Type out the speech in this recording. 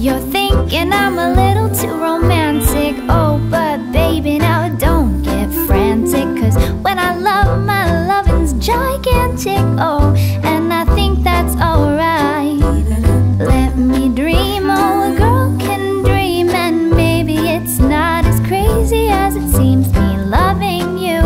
You're thinking I'm a little too romantic. Oh, but baby, now don't get frantic Cause when I love, my loving's gigantic. Oh, and I think that's alright. Let me dream, oh, a girl can dream And maybe it's not as crazy as it seems Me loving you.